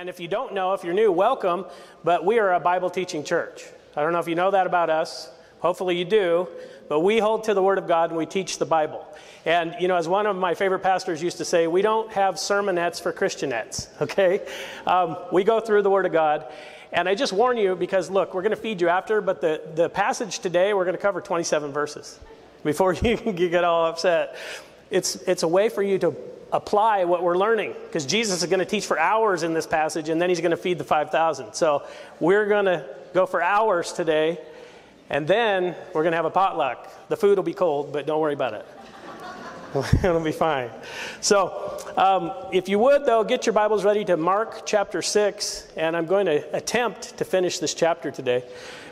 And if you don't know, if you're new, welcome. But we are a Bible teaching church. I don't know if you know that about us. Hopefully you do. But we hold to the Word of God and we teach the Bible. And, you know, as one of my favorite pastors used to say, we don't have sermonettes for Christianettes, okay? Um, we go through the Word of God. And I just warn you because, look, we're going to feed you after, but the, the passage today, we're going to cover 27 verses before you, you get all upset. It's, it's a way for you to apply what we're learning because Jesus is going to teach for hours in this passage and then he's going to feed the 5,000. So we're going to go for hours today and then we're going to have a potluck. The food will be cold, but don't worry about it. It'll be fine. So, um, if you would, though, get your Bibles ready to Mark chapter 6, and I'm going to attempt to finish this chapter today.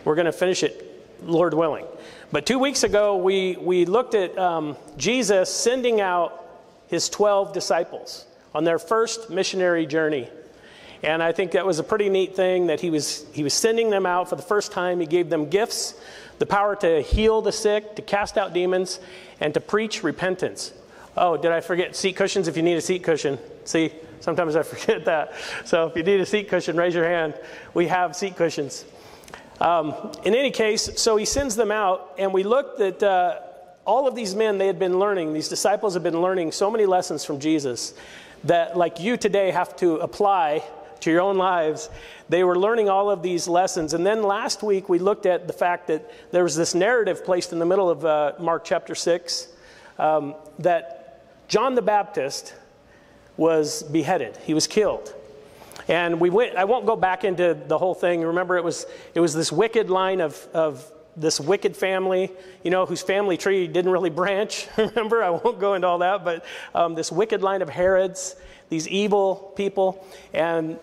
We're going to finish it, Lord willing. But two weeks ago, we, we looked at um, Jesus sending out his 12 disciples on their first missionary journey. And I think that was a pretty neat thing that he was, he was sending them out for the first time. He gave them gifts, the power to heal the sick, to cast out demons, and to preach repentance. Oh, did I forget seat cushions if you need a seat cushion? See, sometimes I forget that. So if you need a seat cushion, raise your hand. We have seat cushions. Um, in any case, so he sends them out, and we looked at uh, all of these men, they had been learning, these disciples had been learning so many lessons from Jesus that, like you today, have to apply to your own lives. They were learning all of these lessons. And then last week, we looked at the fact that there was this narrative placed in the middle of uh, Mark chapter 6 um, that John the Baptist was beheaded, he was killed. And we went, I won't go back into the whole thing. Remember, it was, it was this wicked line of, of this wicked family, you know, whose family tree didn't really branch. Remember, I won't go into all that, but um, this wicked line of Herods, these evil people, and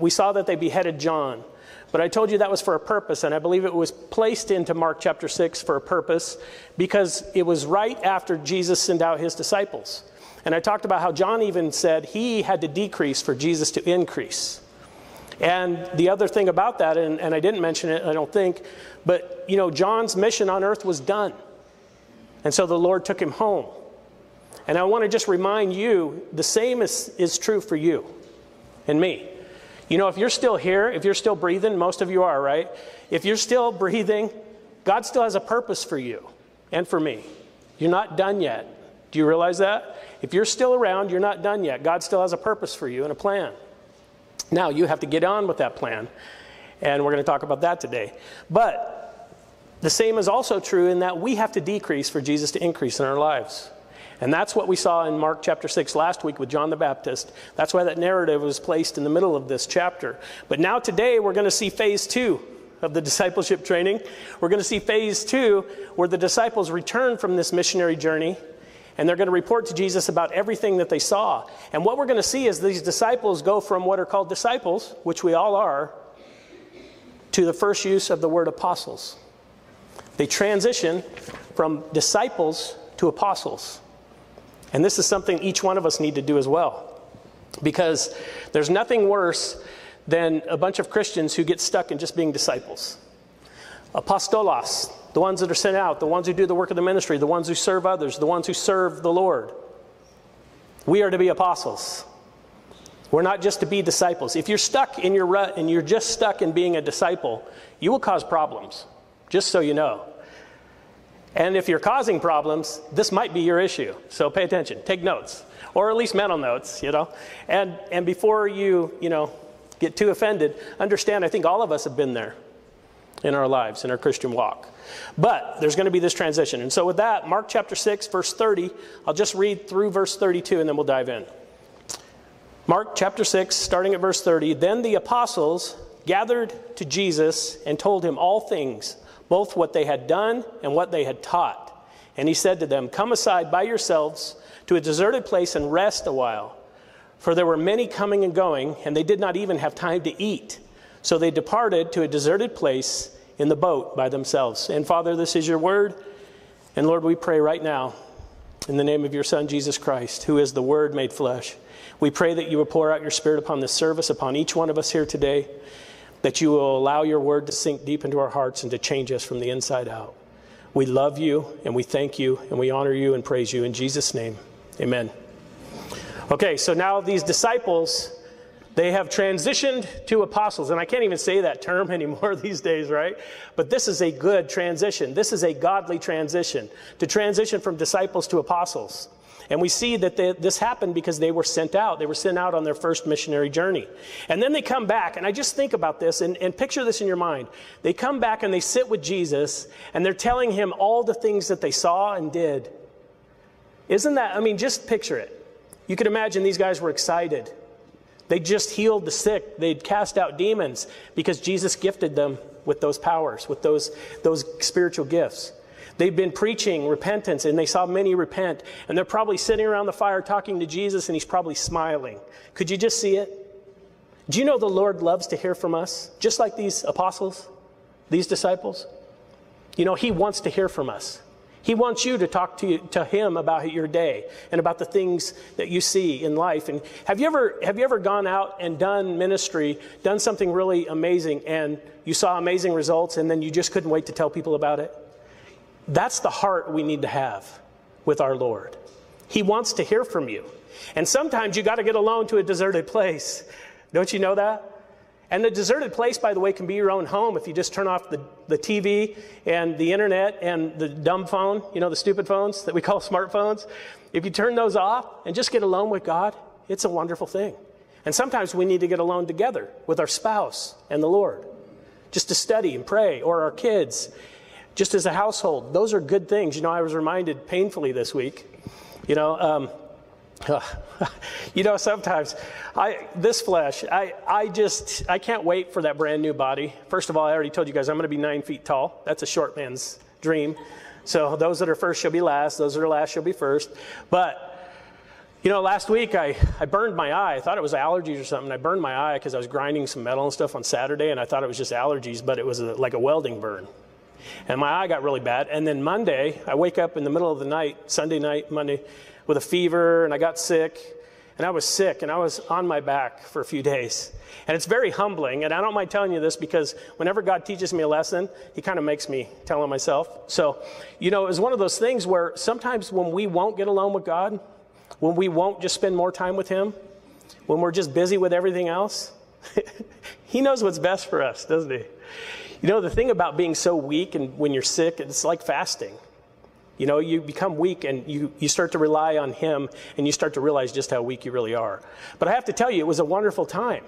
we saw that they beheaded John. But I told you that was for a purpose, and I believe it was placed into Mark chapter 6 for a purpose because it was right after Jesus sent out his disciples. And I talked about how John even said he had to decrease for Jesus to increase. And the other thing about that, and, and I didn't mention it, I don't think, but you know, John's mission on earth was done. And so the Lord took him home. And I want to just remind you the same is, is true for you and me. You know, if you're still here, if you're still breathing, most of you are, right? If you're still breathing, God still has a purpose for you and for me. You're not done yet. Do you realize that? If you're still around, you're not done yet. God still has a purpose for you and a plan. Now, you have to get on with that plan, and we're going to talk about that today. But the same is also true in that we have to decrease for Jesus to increase in our lives. And that's what we saw in Mark chapter 6 last week with John the Baptist. That's why that narrative was placed in the middle of this chapter. But now, today, we're going to see phase two of the discipleship training. We're going to see phase two where the disciples return from this missionary journey and they're going to report to Jesus about everything that they saw. And what we're going to see is these disciples go from what are called disciples, which we all are, to the first use of the word apostles. They transition from disciples to apostles. And this is something each one of us need to do as well. Because there's nothing worse than a bunch of Christians who get stuck in just being disciples. Apostolos, the ones that are sent out, the ones who do the work of the ministry, the ones who serve others, the ones who serve the Lord. We are to be apostles. We're not just to be disciples. If you're stuck in your rut and you're just stuck in being a disciple, you will cause problems, just so you know. And if you're causing problems, this might be your issue. So pay attention, take notes, or at least mental notes, you know. And, and before you, you know, get too offended, understand I think all of us have been there in our lives, in our Christian walk. But there's going to be this transition. And so, with that, Mark chapter 6, verse 30, I'll just read through verse 32 and then we'll dive in. Mark chapter 6, starting at verse 30. Then the apostles gathered to Jesus and told him all things, both what they had done and what they had taught. And he said to them, Come aside by yourselves to a deserted place and rest a while. For there were many coming and going, and they did not even have time to eat. So they departed to a deserted place in the boat by themselves. And Father, this is your word. And Lord, we pray right now in the name of your Son, Jesus Christ, who is the Word made flesh. We pray that you will pour out your Spirit upon this service, upon each one of us here today, that you will allow your word to sink deep into our hearts and to change us from the inside out. We love you and we thank you and we honor you and praise you in Jesus' name. Amen. Okay, so now these disciples They have transitioned to apostles. And I can't even say that term anymore these days, right? But this is a good transition. This is a godly transition to transition from disciples to apostles. And we see that they, this happened because they were sent out. They were sent out on their first missionary journey. And then they come back, and I just think about this and, and picture this in your mind. They come back and they sit with Jesus, and they're telling him all the things that they saw and did. Isn't that, I mean, just picture it. You can imagine these guys were excited. They just healed the sick. They'd cast out demons because Jesus gifted them with those powers, with those, those spiritual gifts. They've been preaching repentance and they saw many repent. And they're probably sitting around the fire talking to Jesus and he's probably smiling. Could you just see it? Do you know the Lord loves to hear from us, just like these apostles, these disciples? You know, he wants to hear from us. He wants you to talk to, you, to him about your day and about the things that you see in life. And have you ever have you ever gone out and done ministry, done something really amazing, and you saw amazing results, and then you just couldn't wait to tell people about it? That's the heart we need to have with our Lord. He wants to hear from you. And sometimes you got to get alone to a deserted place. Don't you know that? And the deserted place, by the way, can be your own home if you just turn off the, the TV and the internet and the dumb phone, you know, the stupid phones that we call smartphones. If you turn those off and just get alone with God, it's a wonderful thing. And sometimes we need to get alone together with our spouse and the Lord, just to study and pray, or our kids, just as a household. Those are good things. You know, I was reminded painfully this week, you know, um, you know, sometimes I, this flesh, I, I just, I can't wait for that brand new body. First of all, I already told you guys I'm going to be nine feet tall. That's a short man's dream. So those that are first shall be last. Those that are last shall be first. But, you know, last week I, I burned my eye. I thought it was allergies or something. I burned my eye because I was grinding some metal and stuff on Saturday, and I thought it was just allergies, but it was a, like a welding burn. And my eye got really bad. And then Monday, I wake up in the middle of the night, Sunday night, Monday, with a fever and I got sick. And I was sick and I was on my back for a few days. And it's very humbling. And I don't mind telling you this because whenever God teaches me a lesson, He kind of makes me tell Him myself. So, you know, it was one of those things where sometimes when we won't get alone with God, when we won't just spend more time with Him, when we're just busy with everything else, He knows what's best for us, doesn't He? You know, the thing about being so weak and when you're sick, it's like fasting. You know, you become weak and you, you start to rely on Him and you start to realize just how weak you really are. But I have to tell you, it was a wonderful time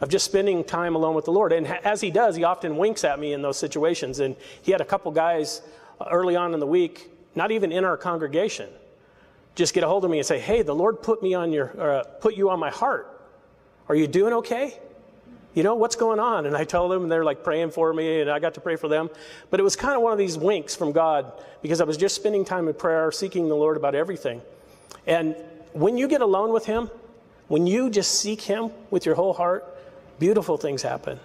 of just spending time alone with the Lord. And as He does, He often winks at me in those situations. And He had a couple guys early on in the week, not even in our congregation, just get a hold of me and say, Hey, the Lord put me on your, uh, put you on my heart. Are you doing okay? You know, what's going on? And I tell them, and they're like praying for me, and I got to pray for them. But it was kind of one of these winks from God because I was just spending time in prayer, seeking the Lord about everything. And when you get alone with Him, when you just seek Him with your whole heart, beautiful things happen.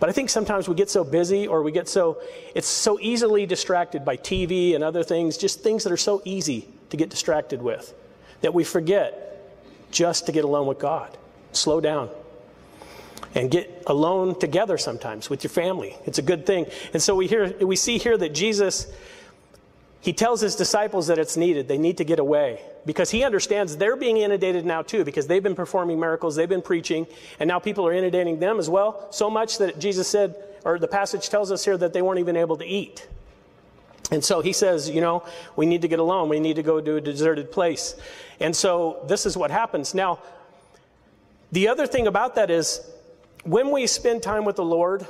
But I think sometimes we get so busy or we get so, it's so easily distracted by TV and other things, just things that are so easy to get distracted with, that we forget just to get alone with God. Slow down and get alone together sometimes with your family. It's a good thing. And so we hear we see here that Jesus he tells his disciples that it's needed. They need to get away because he understands they're being inundated now too because they've been performing miracles, they've been preaching, and now people are inundating them as well. So much that Jesus said or the passage tells us here that they weren't even able to eat. And so he says, you know, we need to get alone. We need to go to a deserted place. And so this is what happens. Now, the other thing about that is when we spend time with the Lord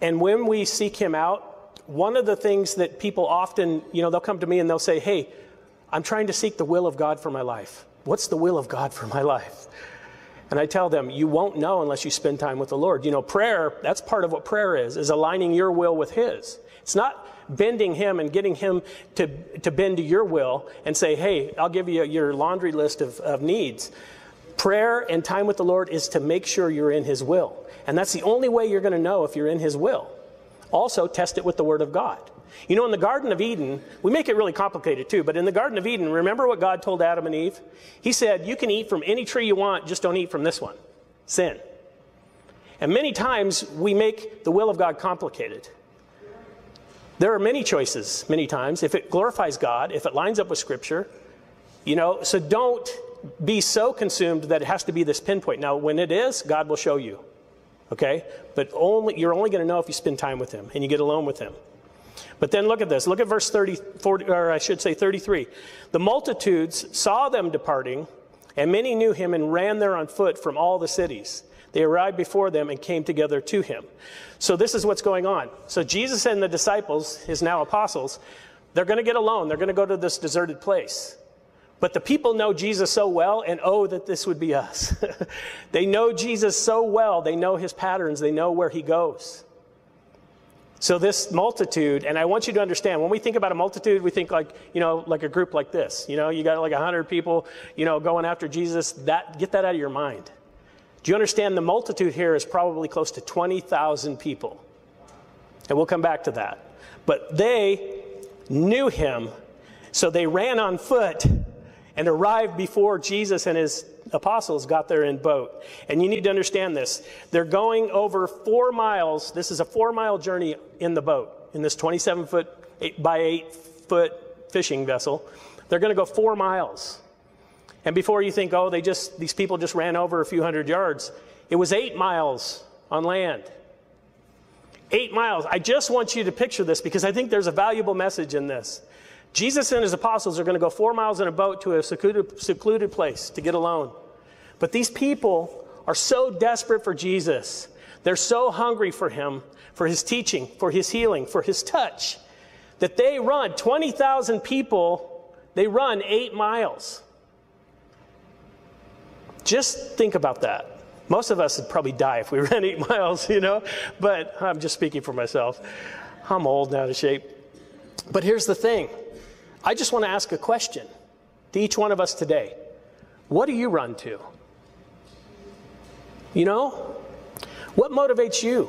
and when we seek Him out, one of the things that people often, you know, they'll come to me and they'll say, Hey, I'm trying to seek the will of God for my life. What's the will of God for my life? And I tell them, you won't know unless you spend time with the Lord. You know, prayer, that's part of what prayer is, is aligning your will with His. It's not bending Him and getting Him to, to bend to your will and say, hey, I'll give you your laundry list of, of needs. Prayer and time with the Lord is to make sure you're in His will. And that's the only way you're going to know if you're in His will. Also, test it with the Word of God. You know, in the Garden of Eden, we make it really complicated too, but in the Garden of Eden, remember what God told Adam and Eve? He said, You can eat from any tree you want, just don't eat from this one sin. And many times we make the will of God complicated. There are many choices, many times. If it glorifies God, if it lines up with Scripture, you know, so don't be so consumed that it has to be this pinpoint. Now, when it is, God will show you. Okay? But only you're only going to know if you spend time with him and you get alone with him. But then look at this. Look at verse 30, 40, or I should say 33. The multitudes saw them departing, and many knew him and ran there on foot from all the cities. They arrived before them and came together to him. So this is what's going on. So Jesus and the disciples, his now apostles, they're going to get alone. They're going to go to this deserted place. But the people know Jesus so well, and oh, that this would be us. they know Jesus so well, they know his patterns, they know where he goes. So this multitude, and I want you to understand, when we think about a multitude, we think like, you know, like a group like this. You know, you got like 100 people, you know, going after Jesus. That, get that out of your mind. Do you understand the multitude here is probably close to 20,000 people? And we'll come back to that. But they knew him, so they ran on foot and arrived before Jesus and his apostles got there in boat. And you need to understand this. They're going over four miles. This is a four mile journey in the boat, in this 27 foot eight by eight foot fishing vessel. They're going to go four miles. And before you think, oh, they just, these people just ran over a few hundred yards, it was eight miles on land. Eight miles. I just want you to picture this because I think there's a valuable message in this. Jesus and his apostles are going to go four miles in a boat to a secluded, secluded place to get alone. But these people are so desperate for Jesus. They're so hungry for him, for his teaching, for his healing, for his touch, that they run 20,000 people, they run eight miles. Just think about that. Most of us would probably die if we ran eight miles, you know, but I'm just speaking for myself. I'm old and out of shape. But here's the thing I just want to ask a question to each one of us today. What do you run to? You know, what motivates you?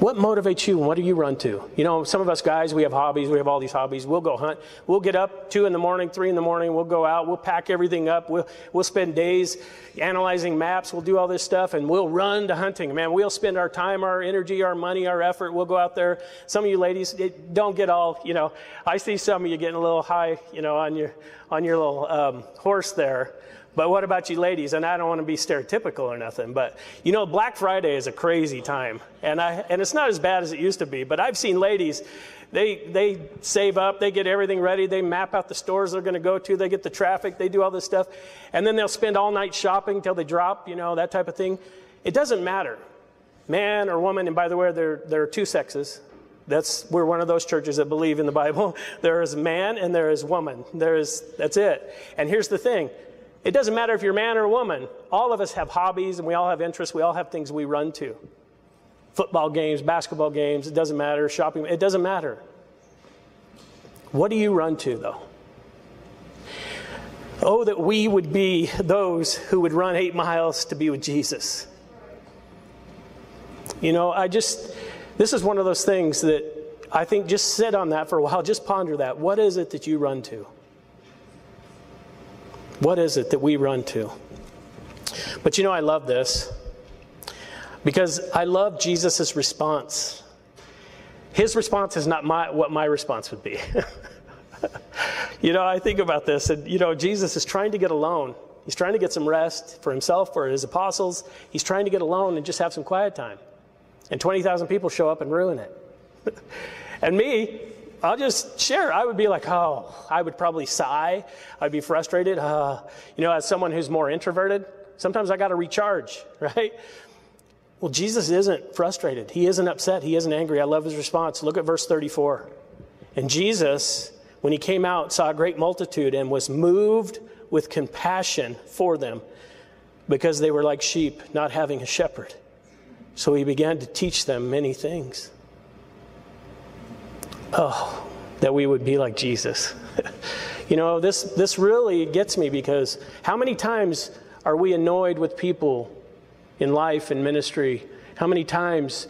What motivates you and what do you run to? You know, some of us guys, we have hobbies, we have all these hobbies. We'll go hunt. We'll get up two in the morning, three in the morning, we'll go out, we'll pack everything up, we'll, we'll spend days analyzing maps, we'll do all this stuff, and we'll run to hunting. Man, we'll spend our time, our energy, our money, our effort. We'll go out there. Some of you ladies, don't get all, you know, I see some of you getting a little high, you know, on your, on your little um, horse there. But what about you ladies? And I don't want to be stereotypical or nothing, but you know, Black Friday is a crazy time. And, I, and it's not as bad as it used to be, but I've seen ladies, they, they save up, they get everything ready, they map out the stores they're going to go to, they get the traffic, they do all this stuff, and then they'll spend all night shopping till they drop, you know, that type of thing. It doesn't matter, man or woman, and by the way, there, there are two sexes. That's we're one of those churches that believe in the Bible. There is man and there is woman. There is that's it. And here's the thing: it doesn't matter if you're a man or a woman. All of us have hobbies and we all have interests. We all have things we run to. Football games, basketball games, it doesn't matter. Shopping, it doesn't matter. What do you run to, though? Oh, that we would be those who would run eight miles to be with Jesus. You know, I just, this is one of those things that I think just sit on that for a while, just ponder that. What is it that you run to? What is it that we run to? But you know, I love this because I love Jesus' response. His response is not my, what my response would be. you know, I think about this, and you know, Jesus is trying to get alone. He's trying to get some rest for himself, for his apostles. He's trying to get alone and just have some quiet time. And 20,000 people show up and ruin it. and me, I'll just share. I would be like, oh, I would probably sigh. I'd be frustrated. Uh, you know, as someone who's more introverted, sometimes I got to recharge, right? Well, Jesus isn't frustrated. He isn't upset. He isn't angry. I love his response. Look at verse 34. And Jesus, when he came out, saw a great multitude and was moved with compassion for them because they were like sheep, not having a shepherd. So he began to teach them many things. Oh, that we would be like Jesus. you know, this, this really gets me because how many times are we annoyed with people in life and ministry? How many times,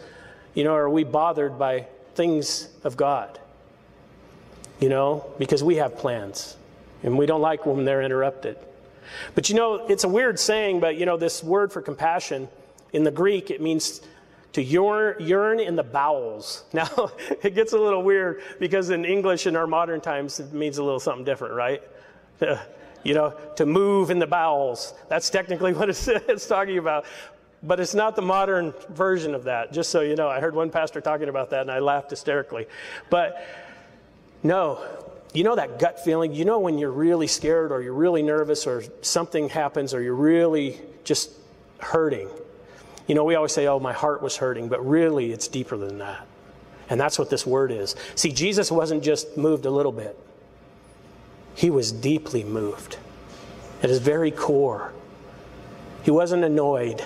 you know, are we bothered by things of God? You know, because we have plans and we don't like when they're interrupted. But you know, it's a weird saying, but you know, this word for compassion in the Greek, it means to yearn, in the bowels. Now, it gets a little weird because in English in our modern times, it means a little something different, right? you know, to move in the bowels. That's technically what it's talking about. But it's not the modern version of that, just so you know. I heard one pastor talking about that and I laughed hysterically. But no, you know that gut feeling? You know when you're really scared or you're really nervous or something happens or you're really just hurting. You know, we always say, oh, my heart was hurting, but really it's deeper than that. And that's what this word is. See, Jesus wasn't just moved a little bit, he was deeply moved at his very core. He wasn't annoyed.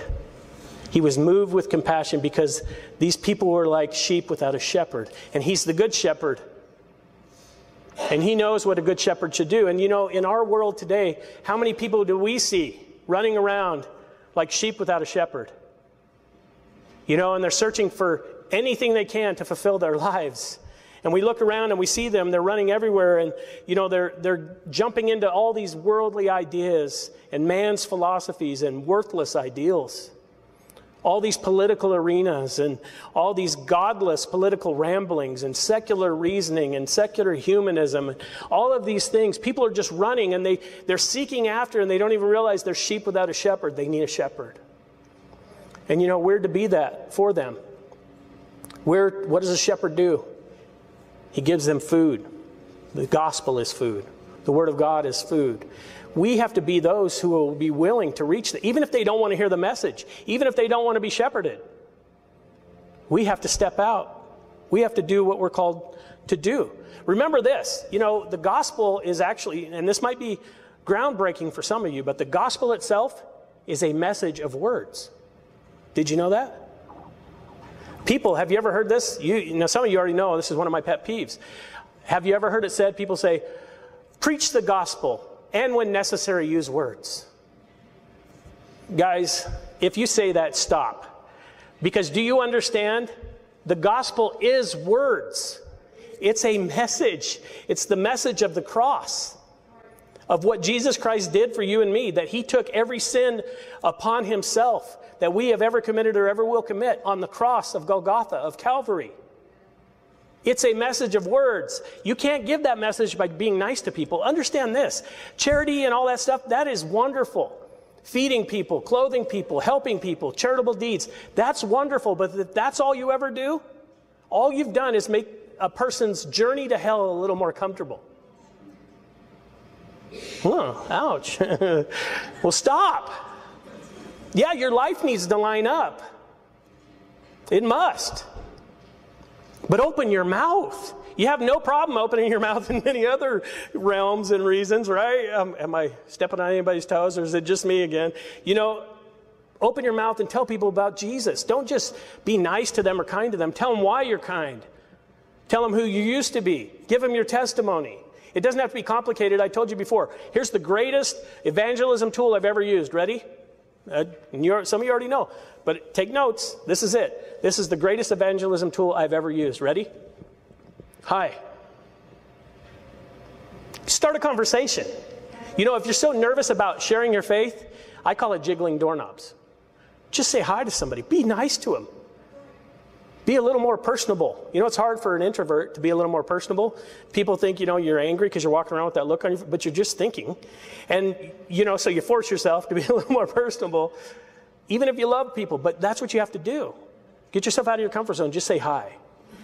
He was moved with compassion because these people were like sheep without a shepherd. And he's the good shepherd. And he knows what a good shepherd should do. And you know, in our world today, how many people do we see running around like sheep without a shepherd? You know, and they're searching for anything they can to fulfill their lives. And we look around and we see them, they're running everywhere, and you know, they're, they're jumping into all these worldly ideas and man's philosophies and worthless ideals. All these political arenas and all these godless political ramblings and secular reasoning and secular humanism, all of these things, people are just running and they, they're seeking after and they don't even realize they're sheep without a shepherd. They need a shepherd. And you know, we're to be that for them. Where, what does a shepherd do? He gives them food. The gospel is food. The word of God is food. We have to be those who will be willing to reach them, even if they don't want to hear the message, even if they don't want to be shepherded. We have to step out. We have to do what we're called to do. Remember this you know, the gospel is actually, and this might be groundbreaking for some of you, but the gospel itself is a message of words. Did you know that? People, have you ever heard this? You, you know, some of you already know this is one of my pet peeves. Have you ever heard it said? People say, preach the gospel and when necessary, use words. Guys, if you say that, stop. Because do you understand? The gospel is words. It's a message. It's the message of the cross, of what Jesus Christ did for you and me, that he took every sin upon himself that we have ever committed or ever will commit on the cross of Golgotha, of Calvary. It's a message of words. You can't give that message by being nice to people. Understand this charity and all that stuff, that is wonderful. Feeding people, clothing people, helping people, charitable deeds, that's wonderful. But if that's all you ever do, all you've done is make a person's journey to hell a little more comfortable. Huh, ouch. well, stop. Yeah, your life needs to line up. It must. But open your mouth. You have no problem opening your mouth in many other realms and reasons, right? Um, am I stepping on anybody's toes or is it just me again? You know, open your mouth and tell people about Jesus. Don't just be nice to them or kind to them. Tell them why you're kind. Tell them who you used to be. Give them your testimony. It doesn't have to be complicated. I told you before. Here's the greatest evangelism tool I've ever used. Ready? Uh, some of you already know, but take notes. This is it. This is the greatest evangelism tool I've ever used. Ready? Hi. Start a conversation. You know, if you're so nervous about sharing your faith, I call it jiggling doorknobs. Just say hi to somebody, be nice to them. Be a little more personable. You know, it's hard for an introvert to be a little more personable. People think, you know, you're angry because you're walking around with that look on you, but you're just thinking. And, you know, so you force yourself to be a little more personable, even if you love people. But that's what you have to do. Get yourself out of your comfort zone. Just say hi.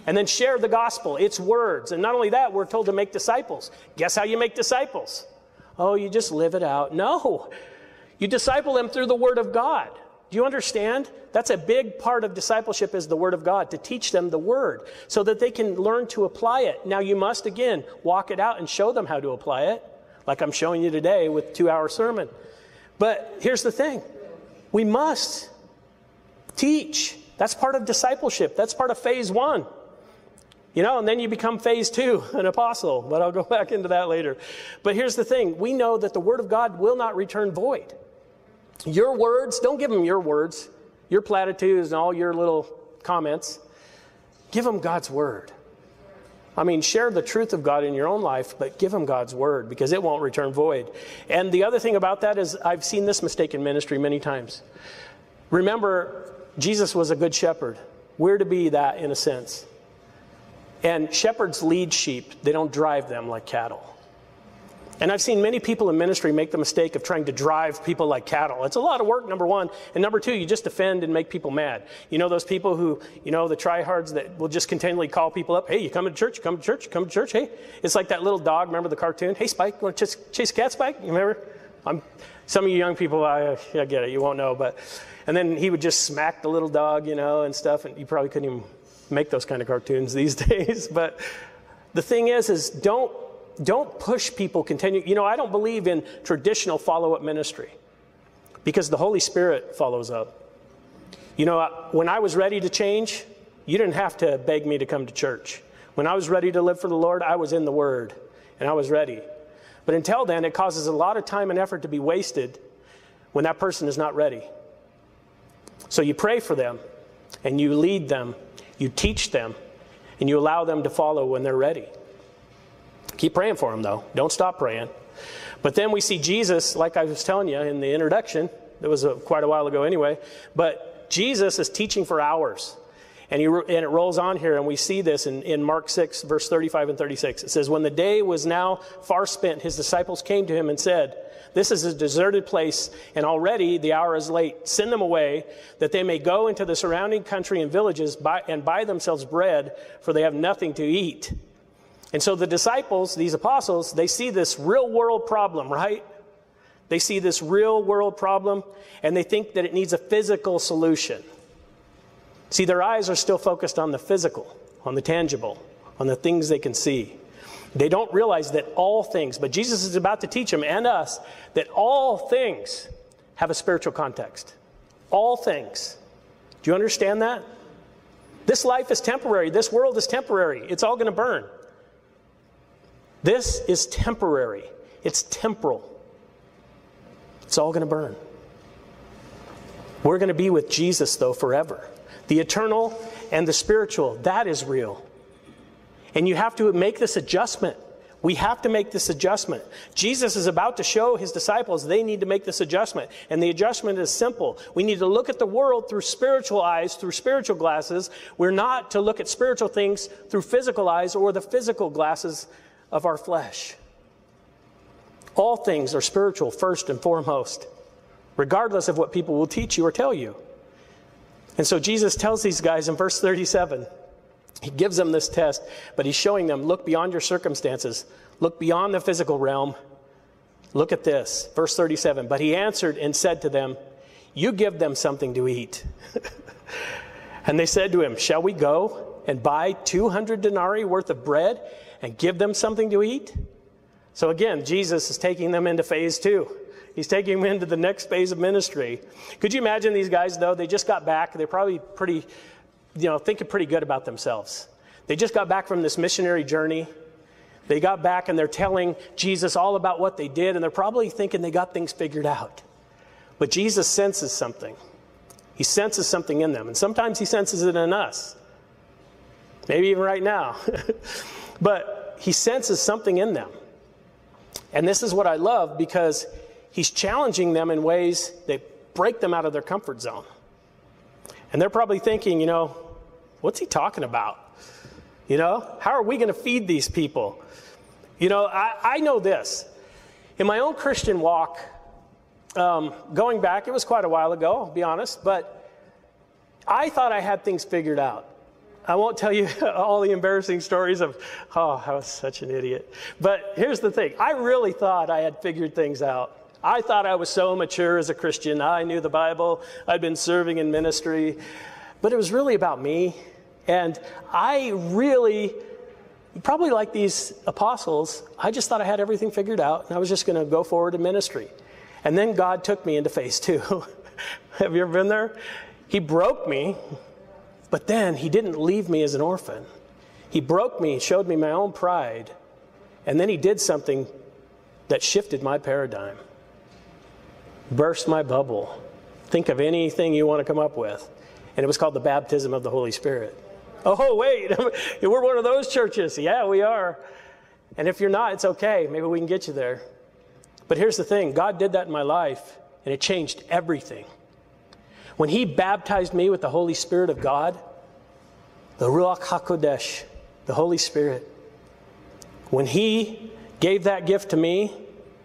And then share the gospel. It's words. And not only that, we're told to make disciples. Guess how you make disciples? Oh, you just live it out. No. You disciple them through the word of God. Do you understand? That's a big part of discipleship is the Word of God, to teach them the Word so that they can learn to apply it. Now, you must, again, walk it out and show them how to apply it, like I'm showing you today with two hour sermon. But here's the thing we must teach. That's part of discipleship, that's part of phase one. You know, and then you become phase two, an apostle. But I'll go back into that later. But here's the thing we know that the Word of God will not return void. Your words, don't give them your words, your platitudes, and all your little comments. Give them God's word. I mean, share the truth of God in your own life, but give them God's word because it won't return void. And the other thing about that is, I've seen this mistake in ministry many times. Remember, Jesus was a good shepherd. We're to be that in a sense. And shepherds lead sheep, they don't drive them like cattle. And I've seen many people in ministry make the mistake of trying to drive people like cattle. It's a lot of work, number one. And number two, you just offend and make people mad. You know those people who, you know, the tryhards that will just continually call people up, hey, you come to church, you come to church, you come to church, hey. It's like that little dog, remember the cartoon? Hey, Spike, you want to chase, a cat, Spike? You remember? I'm, some of you young people, I, I get it, you won't know. But, and then he would just smack the little dog, you know, and stuff. And you probably couldn't even make those kind of cartoons these days. But the thing is, is don't don't push people continue. You know, I don't believe in traditional follow up ministry because the Holy Spirit follows up. You know, when I was ready to change, you didn't have to beg me to come to church. When I was ready to live for the Lord, I was in the Word and I was ready. But until then, it causes a lot of time and effort to be wasted when that person is not ready. So you pray for them and you lead them, you teach them, and you allow them to follow when they're ready. Keep praying for them, though. Don't stop praying. But then we see Jesus, like I was telling you in the introduction, that was a, quite a while ago anyway, but Jesus is teaching for hours. And, he, and it rolls on here, and we see this in, in Mark 6, verse 35 and 36. It says, When the day was now far spent, his disciples came to him and said, This is a deserted place, and already the hour is late. Send them away, that they may go into the surrounding country and villages buy, and buy themselves bread, for they have nothing to eat. And so the disciples, these apostles, they see this real world problem, right? They see this real world problem and they think that it needs a physical solution. See, their eyes are still focused on the physical, on the tangible, on the things they can see. They don't realize that all things, but Jesus is about to teach them and us that all things have a spiritual context. All things. Do you understand that? This life is temporary. This world is temporary. It's all going to burn. This is temporary, it's temporal. It's all going to burn. We're going to be with Jesus, though, forever. The eternal and the spiritual, that is real. And you have to make this adjustment. We have to make this adjustment. Jesus is about to show his disciples they need to make this adjustment. And the adjustment is simple. We need to look at the world through spiritual eyes, through spiritual glasses. We're not to look at spiritual things through physical eyes or the physical glasses of our flesh. All things are spiritual first and foremost, regardless of what people will teach you or tell you. And so Jesus tells these guys in verse 37, he gives them this test, but he's showing them look beyond your circumstances, look beyond the physical realm. Look at this, verse 37. But he answered and said to them, You give them something to eat. and they said to him, Shall we go and buy 200 denarii worth of bread and give them something to eat. So again, Jesus is taking them into phase two. He's taking them into the next phase of ministry. Could you imagine these guys, though? They just got back. They're probably pretty, you know, thinking pretty good about themselves. They just got back from this missionary journey. They got back and they're telling Jesus all about what they did, and they're probably thinking they got things figured out. But Jesus senses something. He senses something in them, and sometimes he senses it in us. Maybe even right now. But he senses something in them. And this is what I love because he's challenging them in ways that break them out of their comfort zone. And they're probably thinking, you know, what's he talking about? You know, how are we going to feed these people? You know, I, I know this. In my own Christian walk, um, going back, it was quite a while ago, I'll be honest, but I thought I had things figured out. I won't tell you all the embarrassing stories of, oh, I was such an idiot. But here's the thing I really thought I had figured things out. I thought I was so mature as a Christian. I knew the Bible, I'd been serving in ministry, but it was really about me. And I really, probably like these apostles, I just thought I had everything figured out and I was just going to go forward in ministry. And then God took me into phase two. Have you ever been there? He broke me but then he didn't leave me as an orphan. He broke me, showed me my own pride, and then he did something that shifted my paradigm, burst my bubble. Think of anything you want to come up with. And it was called the baptism of the Holy Spirit. Oh, wait, we're one of those churches. Yeah, we are. And if you're not, it's okay. Maybe we can get you there. But here's the thing God did that in my life, and it changed everything. When he baptized me with the Holy Spirit of God, the Ruach HaKodesh, the Holy Spirit, when he gave that gift to me,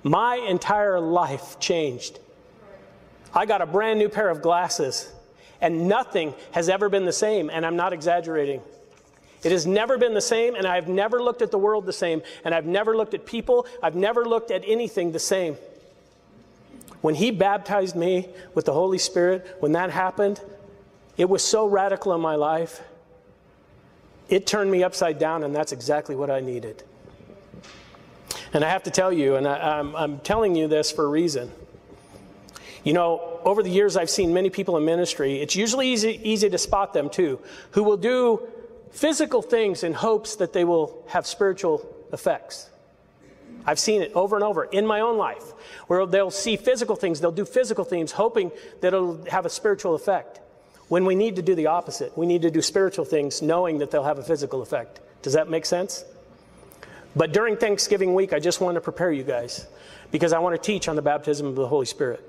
my entire life changed. I got a brand new pair of glasses, and nothing has ever been the same, and I'm not exaggerating. It has never been the same, and I've never looked at the world the same, and I've never looked at people, I've never looked at anything the same. When He baptized me with the Holy Spirit, when that happened, it was so radical in my life. It turned me upside down, and that's exactly what I needed. And I have to tell you, and I, am telling you this for a reason. You know, over the years, I've seen many people in ministry. It's usually easy, easy to spot them too, who will do physical things in hopes that they will have spiritual effects. I've seen it over and over in my own life where they'll see physical things, they'll do physical things, hoping that it'll have a spiritual effect. When we need to do the opposite, we need to do spiritual things knowing that they'll have a physical effect. Does that make sense? But during Thanksgiving week, I just want to prepare you guys because I want to teach on the baptism of the Holy Spirit.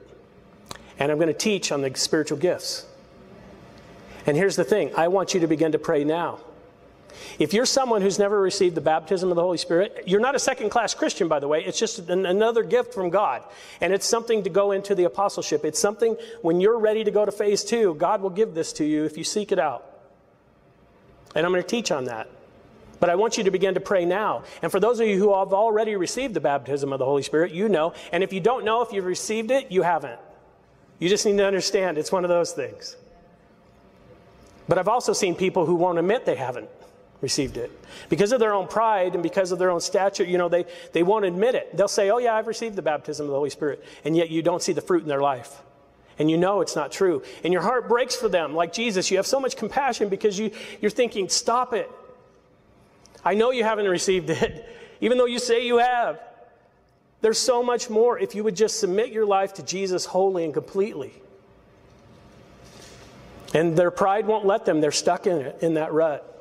And I'm going to teach on the spiritual gifts. And here's the thing I want you to begin to pray now. If you're someone who's never received the baptism of the Holy Spirit, you're not a second class Christian, by the way. It's just an, another gift from God. And it's something to go into the apostleship. It's something when you're ready to go to phase two, God will give this to you if you seek it out. And I'm going to teach on that. But I want you to begin to pray now. And for those of you who have already received the baptism of the Holy Spirit, you know. And if you don't know if you've received it, you haven't. You just need to understand it's one of those things. But I've also seen people who won't admit they haven't received it. Because of their own pride and because of their own stature, you know, they, they won't admit it. They'll say, Oh, yeah, I've received the baptism of the Holy Spirit. And yet you don't see the fruit in their life. And you know it's not true. And your heart breaks for them. Like Jesus, you have so much compassion because you, you're thinking, Stop it. I know you haven't received it, even though you say you have. There's so much more if you would just submit your life to Jesus wholly and completely. And their pride won't let them. They're stuck in it, in that rut.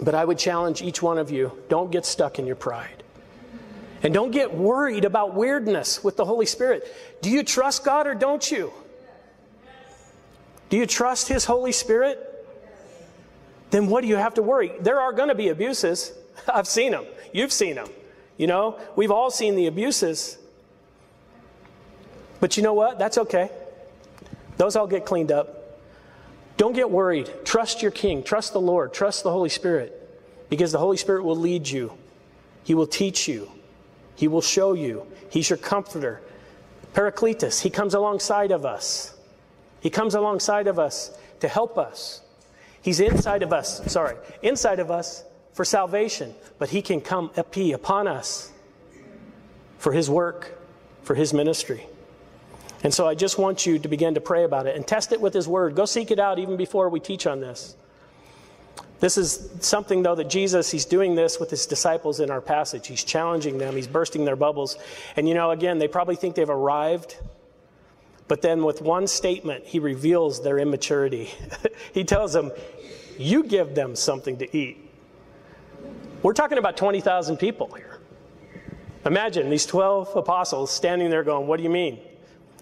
But I would challenge each one of you don't get stuck in your pride. And don't get worried about weirdness with the Holy Spirit. Do you trust God or don't you? Do you trust His Holy Spirit? Then what do you have to worry? There are going to be abuses. I've seen them. You've seen them. You know, we've all seen the abuses. But you know what? That's okay. Those all get cleaned up. Don't get worried. Trust your King. Trust the Lord. Trust the Holy Spirit because the Holy Spirit will lead you. He will teach you. He will show you. He's your comforter. Paracletus, He comes alongside of us. He comes alongside of us to help us. He's inside of us, sorry, inside of us for salvation, but He can come upon us for His work, for His ministry. And so I just want you to begin to pray about it and test it with His Word. Go seek it out even before we teach on this. This is something, though, that Jesus, He's doing this with His disciples in our passage. He's challenging them, He's bursting their bubbles. And you know, again, they probably think they've arrived. But then with one statement, He reveals their immaturity. he tells them, You give them something to eat. We're talking about 20,000 people here. Imagine these 12 apostles standing there going, What do you mean?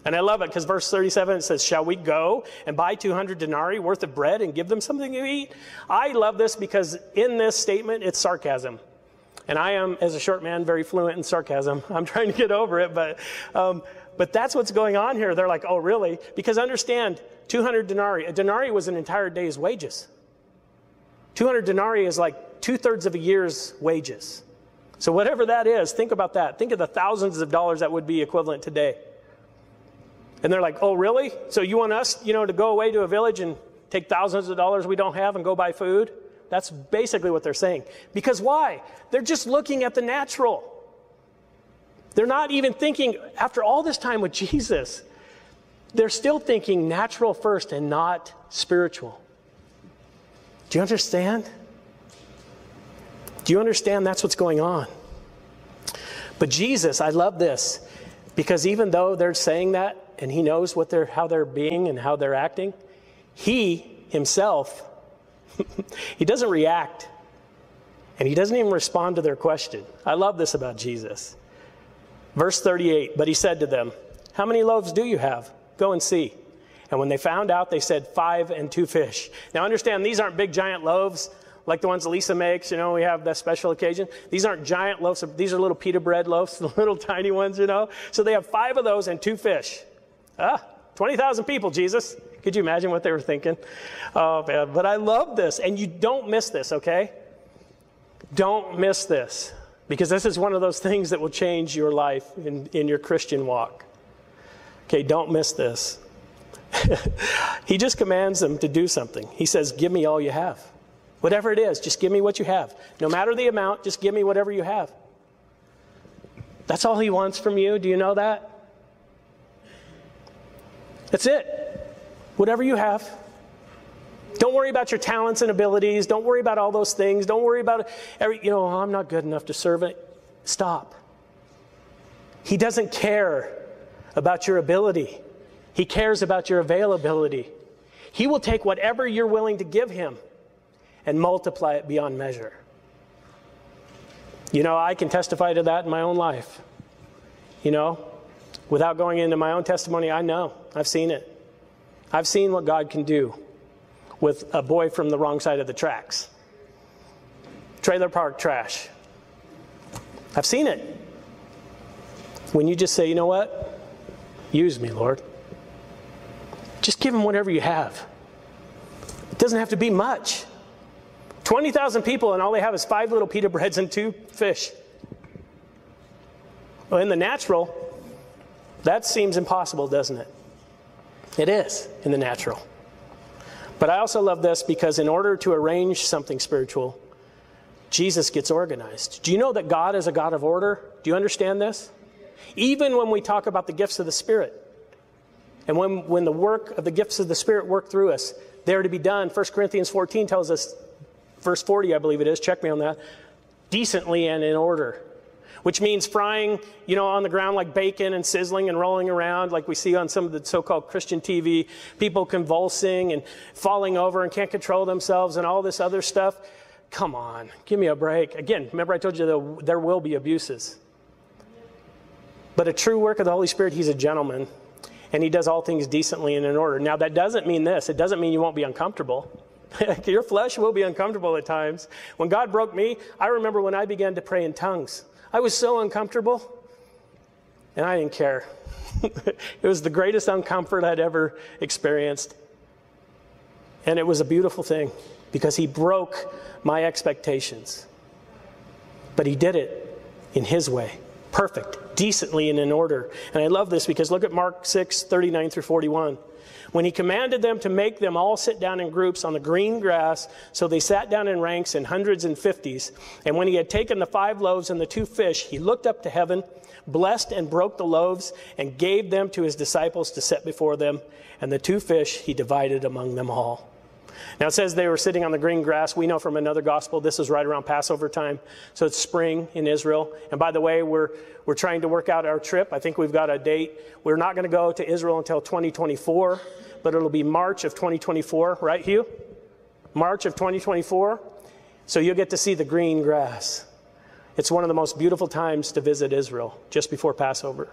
And I love it because verse 37 it says, Shall we go and buy 200 denarii worth of bread and give them something to eat? I love this because in this statement it's sarcasm. And I am, as a short man, very fluent in sarcasm. I'm trying to get over it, but, um, but that's what's going on here. They're like, Oh, really? Because understand, 200 denarii, a denarii was an entire day's wages. 200 denarii is like two thirds of a year's wages. So, whatever that is, think about that. Think of the thousands of dollars that would be equivalent today. And they're like, oh, really? So you want us, you know, to go away to a village and take thousands of dollars we don't have and go buy food? That's basically what they're saying. Because why? They're just looking at the natural. They're not even thinking, after all this time with Jesus, they're still thinking natural first and not spiritual. Do you understand? Do you understand that's what's going on? But Jesus, I love this, because even though they're saying that, and he knows what they're, how they're being and how they're acting, he himself, he doesn't react and he doesn't even respond to their question. I love this about Jesus. Verse 38 But he said to them, How many loaves do you have? Go and see. And when they found out, they said, Five and two fish. Now understand, these aren't big giant loaves like the ones Lisa makes. You know, we have that special occasion. These aren't giant loaves. These are little pita bread loaves, the little tiny ones. You know. So they have five of those and two fish. Ah, twenty thousand people. Jesus, could you imagine what they were thinking? Oh man! But I love this, and you don't miss this. Okay. Don't miss this because this is one of those things that will change your life in, in your Christian walk. Okay, don't miss this. he just commands them to do something. He says, Give me all you have. Whatever it is, just give me what you have. No matter the amount, just give me whatever you have. That's all he wants from you. Do you know that? That's it. Whatever you have. Don't worry about your talents and abilities. Don't worry about all those things. Don't worry about every, you know, I'm not good enough to serve it. Stop. He doesn't care about your ability. He cares about your availability. He will take whatever you're willing to give him and multiply it beyond measure. You know, I can testify to that in my own life. You know, without going into my own testimony, I know. I've seen it. I've seen what God can do with a boy from the wrong side of the tracks. Trailer park trash. I've seen it. When you just say, you know what? Use me, Lord. Just give him whatever you have. It doesn't have to be much. 20,000 people, and all they have is five little pita breads and two fish. Well, in the natural, that seems impossible, doesn't it? It is in the natural. But I also love this because in order to arrange something spiritual, Jesus gets organized. Do you know that God is a God of order? Do you understand this? Even when we talk about the gifts of the Spirit, and when, when the work of the gifts of the Spirit work through us, they're to be done. 1 Corinthians 14 tells us, verse 40, I believe it is, check me on that, decently and in order which means frying, you know, on the ground like bacon and sizzling and rolling around like we see on some of the so-called Christian TV, people convulsing and falling over and can't control themselves and all this other stuff. Come on, give me a break. Again, remember I told you there will be abuses. But a true work of the Holy Spirit, he's a gentleman and he does all things decently and in order. Now that doesn't mean this. It doesn't mean you won't be uncomfortable. Your flesh will be uncomfortable at times. When God broke me, I remember when I began to pray in tongues. I was so uncomfortable, and I didn't care. it was the greatest uncomfort I'd ever experienced. And it was a beautiful thing because he broke my expectations. But he did it in his way, perfect, decently, and in order. And I love this because look at Mark 6 39 through 41 when he commanded them to make them all sit down in groups on the green grass. So they sat down in ranks in hundreds and fifties. And when he had taken the five loaves and the two fish, he looked up to heaven, blessed and broke the loaves, and gave them to his disciples to set before them. And the two fish he divided among them all. Now it says they were sitting on the green grass. We know from another gospel this is right around Passover time. So it's spring in Israel. And by the way, we're, we're trying to work out our trip. I think we've got a date. We're not going to go to Israel until 2024, but it'll be March of 2024, right, Hugh? March of 2024. So you'll get to see the green grass. It's one of the most beautiful times to visit Israel just before Passover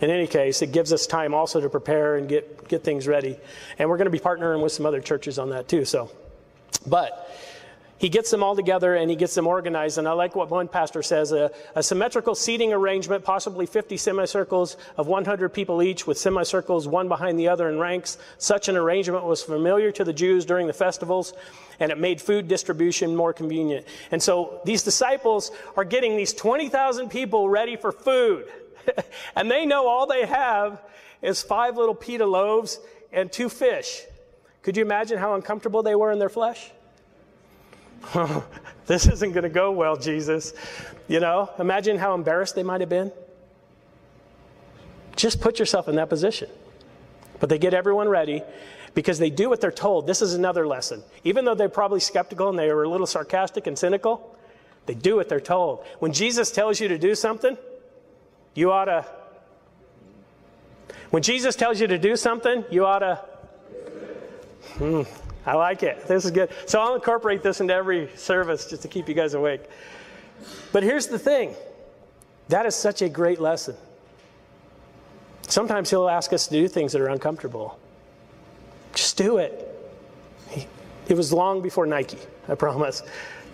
in any case, it gives us time also to prepare and get, get things ready. And we're going to be partnering with some other churches on that too. So, but he gets them all together and he gets them organized. And I like what one pastor says a, a, symmetrical seating arrangement, possibly 50 semicircles of 100 people each, with semicircles one behind the other in ranks. Such an arrangement was familiar to the Jews during the festivals, and it made food distribution more convenient. And so these disciples are getting these 20,000 people ready for food. and they know all they have is five little pita loaves and two fish. Could you imagine how uncomfortable they were in their flesh? this isn't going to go well, Jesus. You know, imagine how embarrassed they might have been. Just put yourself in that position. But they get everyone ready because they do what they're told. This is another lesson. Even though they're probably skeptical and they were a little sarcastic and cynical, they do what they're told. When Jesus tells you to do something, you ought to, when Jesus tells you to do something, you ought to, hmm, I like it. This is good. So I'll incorporate this into every service just to keep you guys awake. But here's the thing that is such a great lesson. Sometimes He'll ask us to do things that are uncomfortable. Just do it. It was long before Nike, I promise.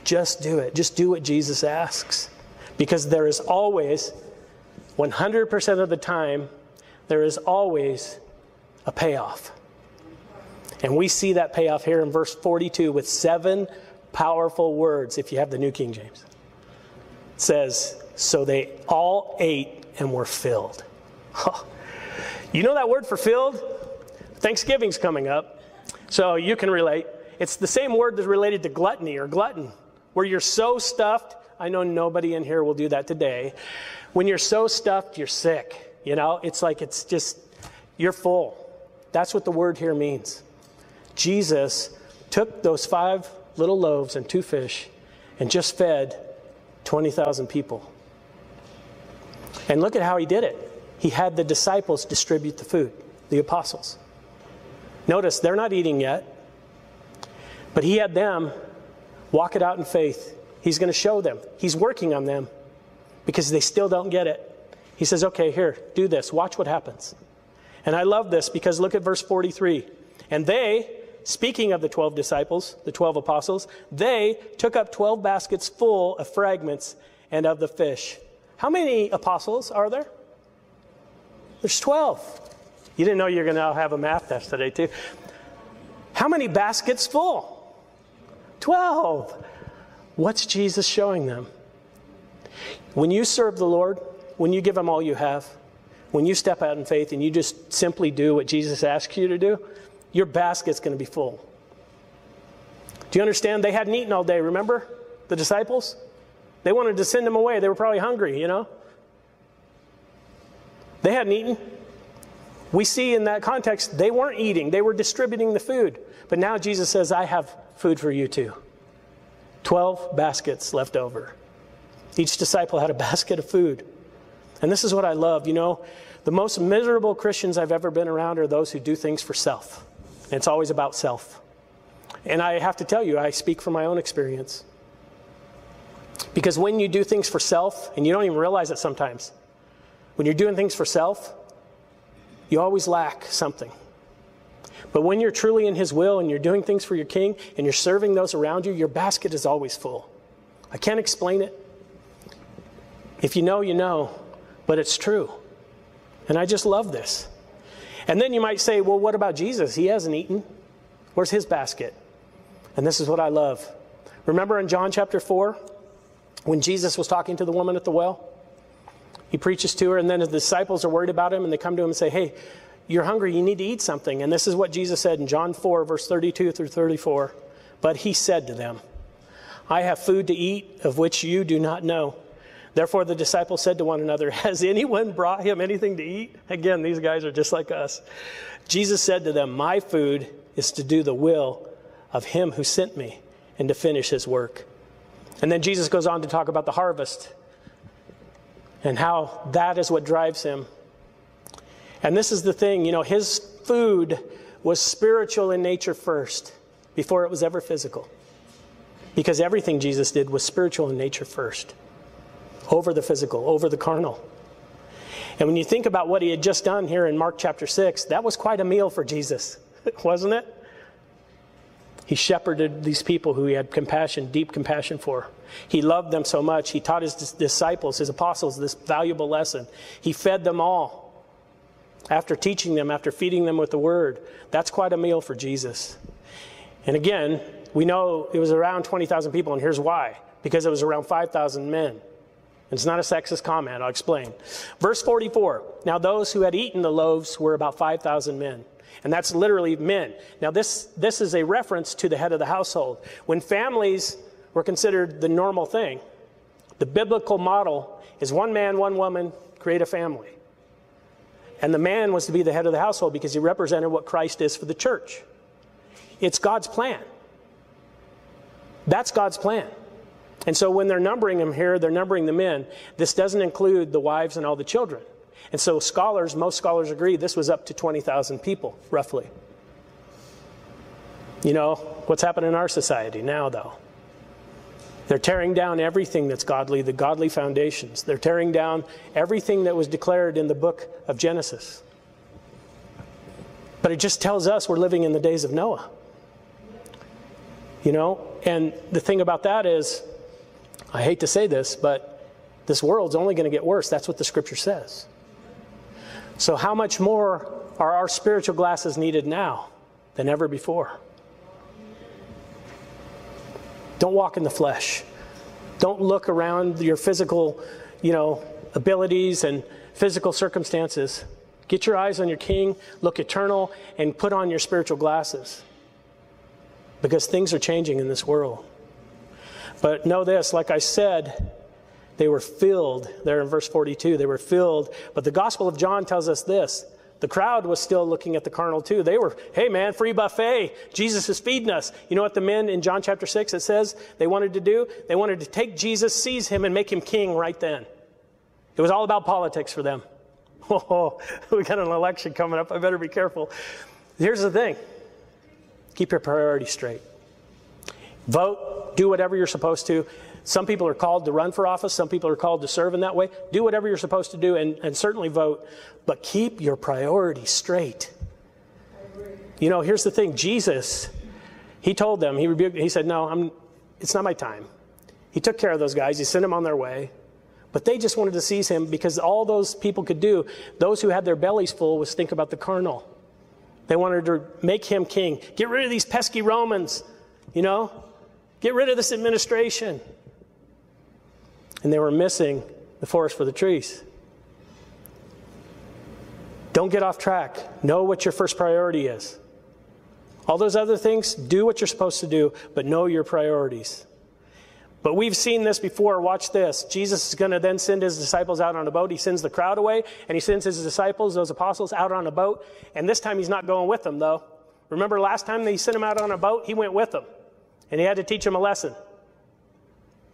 Just do it. Just do what Jesus asks. Because there is always, 100% of the time, there is always a payoff. And we see that payoff here in verse 42 with seven powerful words, if you have the New King James. It says, So they all ate and were filled. You know that word for filled? Thanksgiving's coming up, so you can relate. It's the same word that's related to gluttony or glutton, where you're so stuffed. I know nobody in here will do that today. When you're so stuffed, you're sick. You know, it's like it's just, you're full. That's what the word here means. Jesus took those five little loaves and two fish and just fed 20,000 people. And look at how he did it. He had the disciples distribute the food, the apostles. Notice they're not eating yet, but he had them walk it out in faith. He's going to show them. He's working on them because they still don't get it. He says, Okay, here, do this. Watch what happens. And I love this because look at verse 43. And they, speaking of the 12 disciples, the 12 apostles, they took up 12 baskets full of fragments and of the fish. How many apostles are there? There's 12. You didn't know you were going to have a math test today, too. How many baskets full? 12. What's Jesus showing them? When you serve the Lord, when you give Him all you have, when you step out in faith and you just simply do what Jesus asks you to do, your basket's going to be full. Do you understand? They hadn't eaten all day, remember? The disciples? They wanted to send them away. They were probably hungry, you know? They hadn't eaten. We see in that context, they weren't eating, they were distributing the food. But now Jesus says, I have food for you too. 12 baskets left over. Each disciple had a basket of food. And this is what I love. You know, the most miserable Christians I've ever been around are those who do things for self. And it's always about self. And I have to tell you, I speak from my own experience. Because when you do things for self, and you don't even realize it sometimes, when you're doing things for self, you always lack something. But when you're truly in His will and you're doing things for your King and you're serving those around you, your basket is always full. I can't explain it. If you know, you know, but it's true. And I just love this. And then you might say, well, what about Jesus? He hasn't eaten. Where's his basket? And this is what I love. Remember in John chapter 4, when Jesus was talking to the woman at the well? He preaches to her, and then his disciples are worried about him, and they come to him and say, Hey, you're hungry, you need to eat something. And this is what Jesus said in John 4, verse 32 through 34. But he said to them, I have food to eat of which you do not know. Therefore, the disciples said to one another, Has anyone brought him anything to eat? Again, these guys are just like us. Jesus said to them, My food is to do the will of him who sent me and to finish his work. And then Jesus goes on to talk about the harvest and how that is what drives him. And this is the thing, you know, his food was spiritual in nature first before it was ever physical. Because everything Jesus did was spiritual in nature first, over the physical, over the carnal. And when you think about what he had just done here in Mark chapter 6, that was quite a meal for Jesus, wasn't it? He shepherded these people who he had compassion, deep compassion for. He loved them so much. He taught his disciples, his apostles, this valuable lesson. He fed them all after teaching them, after feeding them with the word. That's quite a meal for Jesus. And again, we know it was around 20,000 people, and here's why because it was around 5,000 men. It's not a sexist comment, I'll explain. Verse 44 Now those who had eaten the loaves were about 5,000 men. And that's literally men. Now, this, this is a reference to the head of the household. When families were considered the normal thing, the biblical model is one man, one woman, create a family. And the man was to be the head of the household because he represented what Christ is for the church. It's God's plan. That's God's plan. And so when they're numbering them here, they're numbering the men. This doesn't include the wives and all the children. And so scholars, most scholars agree this was up to 20,000 people, roughly. You know, what's happening in our society now, though? They're tearing down everything that's godly, the godly foundations. They're tearing down everything that was declared in the book of Genesis. But it just tells us we're living in the days of Noah. You know? And the thing about that is, I hate to say this, but this world's only going to get worse. That's what the scripture says. So, how much more are our spiritual glasses needed now than ever before? Don't walk in the flesh. Don't look around your physical, you know, abilities and physical circumstances. Get your eyes on your king, look eternal, and put on your spiritual glasses. Because things are changing in this world. But know this, like I said, they were filled, there in verse 42, they were filled. But the Gospel of John tells us this the crowd was still looking at the carnal too. They were, hey man, free buffet. Jesus is feeding us. You know what the men in John chapter 6 it says they wanted to do? They wanted to take Jesus, seize him, and make him king right then. It was all about politics for them. Oh, we got an election coming up. I better be careful. Here's the thing keep your priorities straight. Vote, do whatever you're supposed to. Some people are called to run for office, some people are called to serve in that way. Do whatever you're supposed to do and, and certainly vote, but keep your priorities straight. You know, here's the thing Jesus, he told them, he rebuked, he said, No, I'm, it's not my time. He took care of those guys, he sent them on their way. But they just wanted to seize him because all those people could do, those who had their bellies full, was think about the carnal. They wanted to make him king. Get rid of these pesky Romans, you know? Get rid of this administration and they were missing the forest for the trees. Don't get off track. Know what your first priority is. All those other things, do what you're supposed to do, but know your priorities. But we've seen this before. Watch this. Jesus is going to then send his disciples out on a boat. He sends the crowd away, and he sends his disciples, those apostles, out on a boat. And this time he's not going with them, though. Remember last time he sent them out on a boat? He went with them, and he had to teach them a lesson.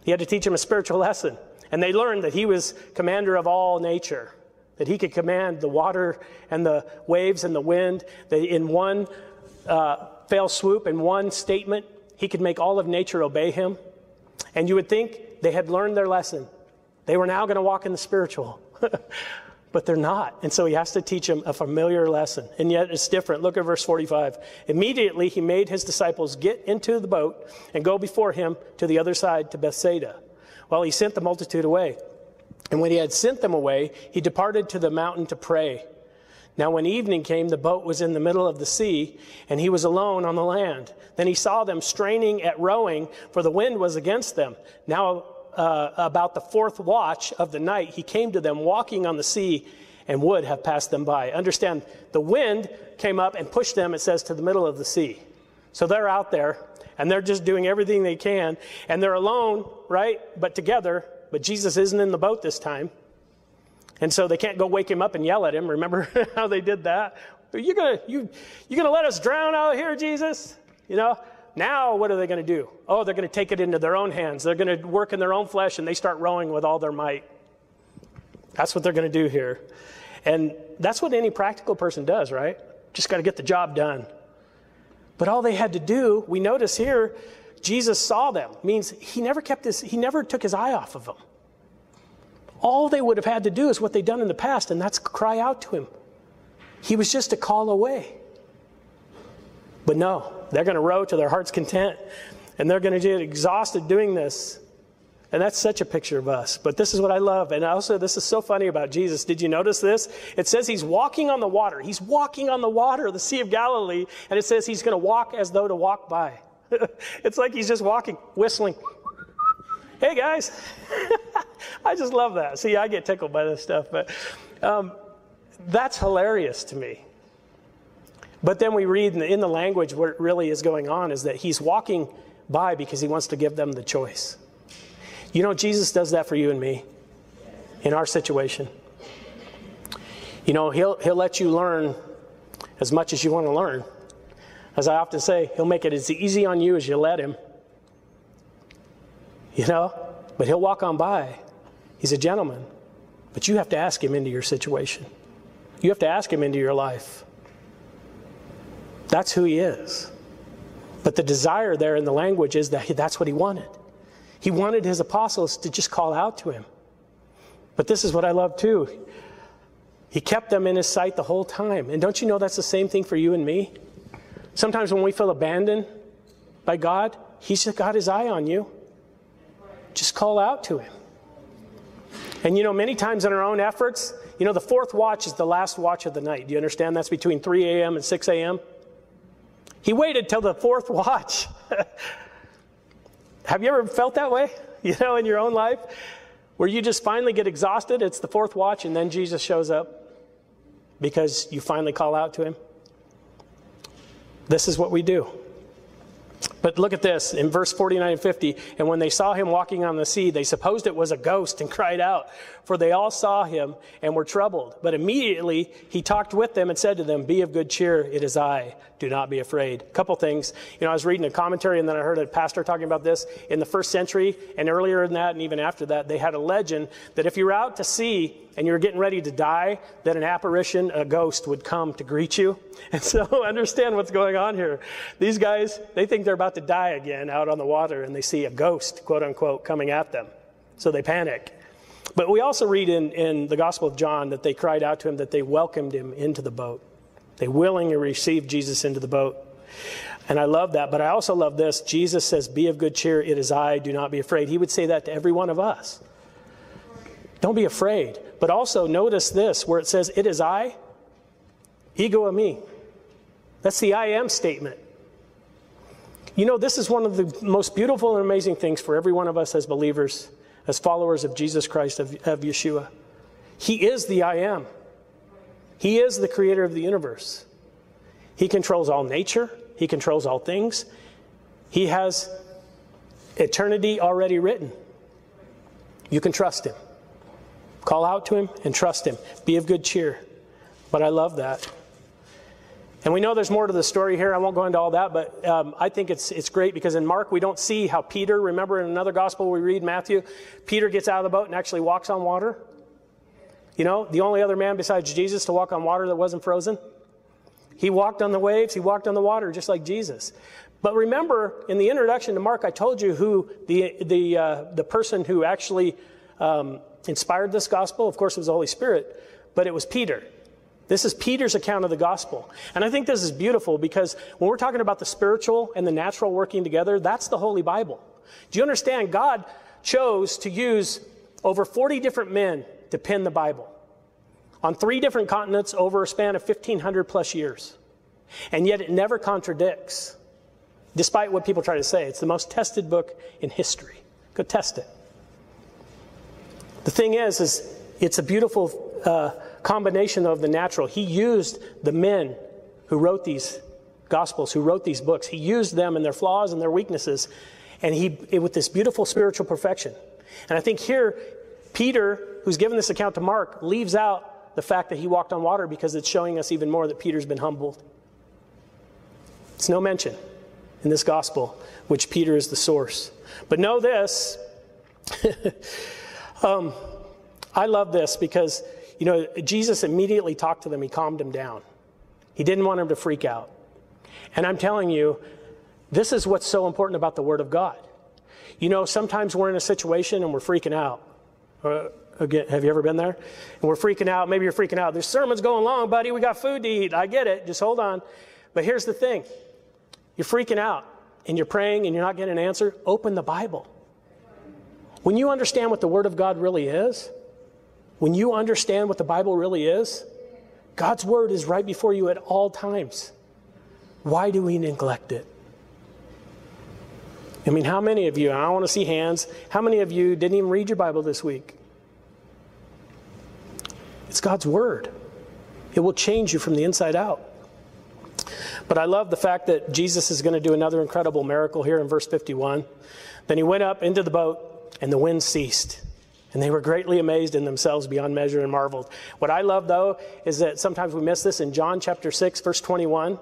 He had to teach them a spiritual lesson. And they learned that he was commander of all nature, that he could command the water and the waves and the wind, that in one uh, fell swoop, in one statement, he could make all of nature obey him. And you would think they had learned their lesson. They were now going to walk in the spiritual. but they're not. And so he has to teach them a familiar lesson. And yet it's different. Look at verse 45. Immediately he made his disciples get into the boat and go before him to the other side to Bethsaida. Well, he sent the multitude away. And when he had sent them away, he departed to the mountain to pray. Now, when evening came, the boat was in the middle of the sea, and he was alone on the land. Then he saw them straining at rowing, for the wind was against them. Now, uh, about the fourth watch of the night, he came to them walking on the sea and would have passed them by. Understand, the wind came up and pushed them, it says, to the middle of the sea. So they're out there and they're just doing everything they can and they're alone, right? But together. But Jesus isn't in the boat this time. And so they can't go wake him up and yell at him. Remember how they did that? You're gonna you you're gonna let us drown out here, Jesus? You know? Now, what are they going to do? Oh, they're going to take it into their own hands. They're going to work in their own flesh and they start rowing with all their might. That's what they're going to do here. And that's what any practical person does, right? Just got to get the job done. But all they had to do, we notice here, Jesus saw them. Means he never kept his, he never took his eye off of them. All they would have had to do is what they'd done in the past, and that's cry out to him. He was just a call away. But no, they're going to row to their heart's content, and they're going to get exhausted doing this. And that's such a picture of us. But this is what I love. And also, this is so funny about Jesus. Did you notice this? It says he's walking on the water. He's walking on the water, the Sea of Galilee, and it says he's going to walk as though to walk by. it's like he's just walking, whistling. Hey, guys. I just love that. See, I get tickled by this stuff, but um, that's hilarious to me. But then we read in the, in the language what really is going on is that he's walking by because he wants to give them the choice. You know, Jesus does that for you and me in our situation. You know, he'll, he'll let you learn as much as you want to learn. As I often say, he'll make it as easy on you as you let him. You know, but he'll walk on by. He's a gentleman. But you have to ask him into your situation. You have to ask him into your life. That's who he is. But the desire there in the language is that that's what he wanted. He wanted his apostles to just call out to him. But this is what I love too. He kept them in his sight the whole time. And don't you know that's the same thing for you and me? Sometimes when we feel abandoned, by God, He's got His eye on you. Just call out to Him. And you know, many times in our own efforts, you know, the fourth watch is the last watch of the night. Do you understand? That's between 3 a.m. and 6 a.m. He waited till the fourth watch. Have you ever felt that way, you know, in your own life? Where you just finally get exhausted, it's the fourth watch, and then Jesus shows up because you finally call out to him? This is what we do. But look at this in verse 49 and 50. And when they saw him walking on the sea, they supposed it was a ghost and cried out, for they all saw him and were troubled. But immediately he talked with them and said to them, Be of good cheer, it is I. Do not be afraid. A couple things. You know, I was reading a commentary and then I heard a pastor talking about this. In the first century and earlier than that, and even after that, they had a legend that if you were out to sea and you were getting ready to die, that an apparition, a ghost, would come to greet you. And so understand what's going on here. These guys, they think they're about to die again out on the water and they see a ghost, quote unquote, coming at them. So they panic. But we also read in, in the Gospel of John that they cried out to him, that they welcomed him into the boat. They willingly received Jesus into the boat. And I love that. But I also love this. Jesus says, Be of good cheer. It is I. Do not be afraid. He would say that to every one of us. Don't be afraid. But also notice this where it says, It is I, ego eimi. That's the I am statement. You know, this is one of the most beautiful and amazing things for every one of us as believers, as followers of Jesus Christ, of, of Yeshua. He is the I am. He is the creator of the universe. He controls all nature, He controls all things. He has eternity already written. You can trust Him. Call out to Him and trust Him. Be of good cheer. But I love that. And we know there's more to the story here. I won't go into all that, but um, I think it's, it's great because in Mark we don't see how Peter, remember in another gospel we read, Matthew, Peter gets out of the boat and actually walks on water. You know, the only other man besides Jesus to walk on water that wasn't frozen. He walked on the waves, he walked on the water just like Jesus. But remember, in the introduction to Mark, I told you who the, the, uh, the person who actually um, inspired this gospel. Of course, it was the Holy Spirit, but it was Peter. This is Peter's account of the gospel. And I think this is beautiful because when we're talking about the spiritual and the natural working together, that's the Holy Bible. Do you understand? God chose to use over 40 different men to pen the Bible on three different continents over a span of 1,500 plus years. And yet it never contradicts, despite what people try to say. It's the most tested book in history. Go test it. The thing is, is it's a beautiful uh, combination of the natural. He used the men who wrote these gospels, who wrote these books. He used them and their flaws and their weaknesses, and he with this beautiful spiritual perfection. And I think here, Peter, who's given this account to Mark, leaves out the fact that he walked on water because it's showing us even more that Peter's been humbled. It's no mention in this gospel, which Peter is the source. But know this. um, I love this because, you know, Jesus immediately talked to them. He calmed them down. He didn't want them to freak out. And I'm telling you, this is what's so important about the Word of God. You know, sometimes we're in a situation and we're freaking out. Uh, again, have you ever been there? And we're freaking out. Maybe you're freaking out. This sermon's going long, buddy. We got food to eat. I get it. Just hold on. But here's the thing you're freaking out and you're praying and you're not getting an answer. Open the Bible. When you understand what the Word of God really is, when you understand what the Bible really is, God's Word is right before you at all times. Why do we neglect it? I mean, how many of you, I want to see hands, how many of you didn't even read your Bible this week? It's God's Word, it will change you from the inside out. But I love the fact that Jesus is going to do another incredible miracle here in verse 51. Then he went up into the boat, and the wind ceased. And they were greatly amazed in themselves beyond measure and marveled. What I love, though, is that sometimes we miss this in John chapter 6, verse 21.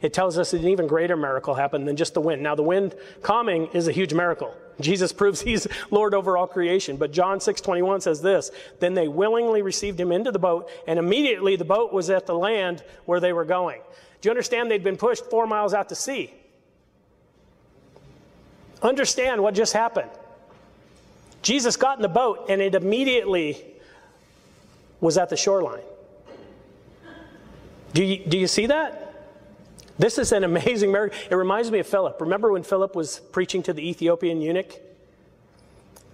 It tells us that an even greater miracle happened than just the wind. Now, the wind calming is a huge miracle. Jesus proves he's Lord over all creation. But John 6, 21 says this Then they willingly received him into the boat, and immediately the boat was at the land where they were going. Do you understand they'd been pushed four miles out to sea? Understand what just happened. Jesus got in the boat and it immediately was at the shoreline. Do you, do you see that? This is an amazing miracle. It reminds me of Philip. Remember when Philip was preaching to the Ethiopian eunuch?